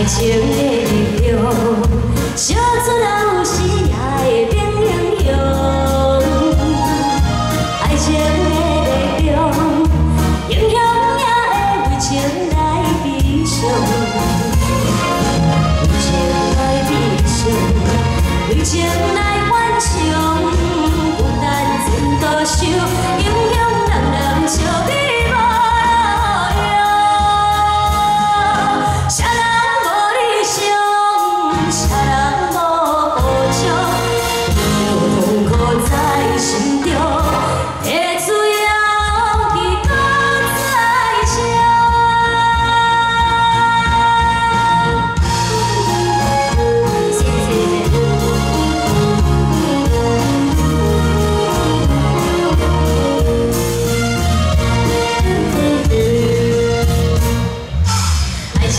爱情的力量，小船也有时。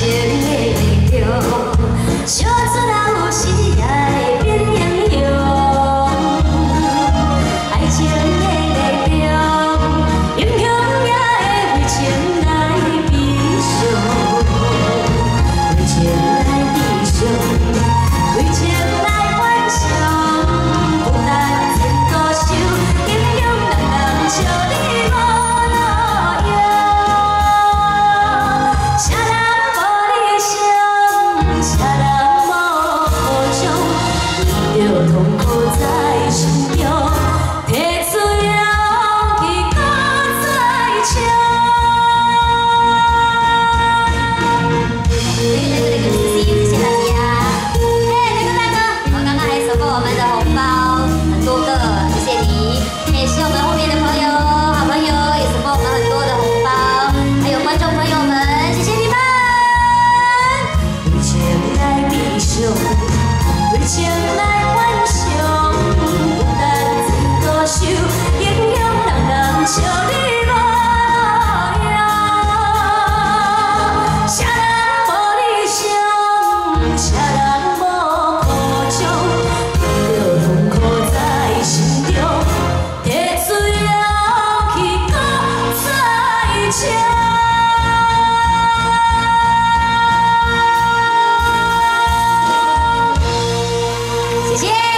情里的泪我在心有。Yeah!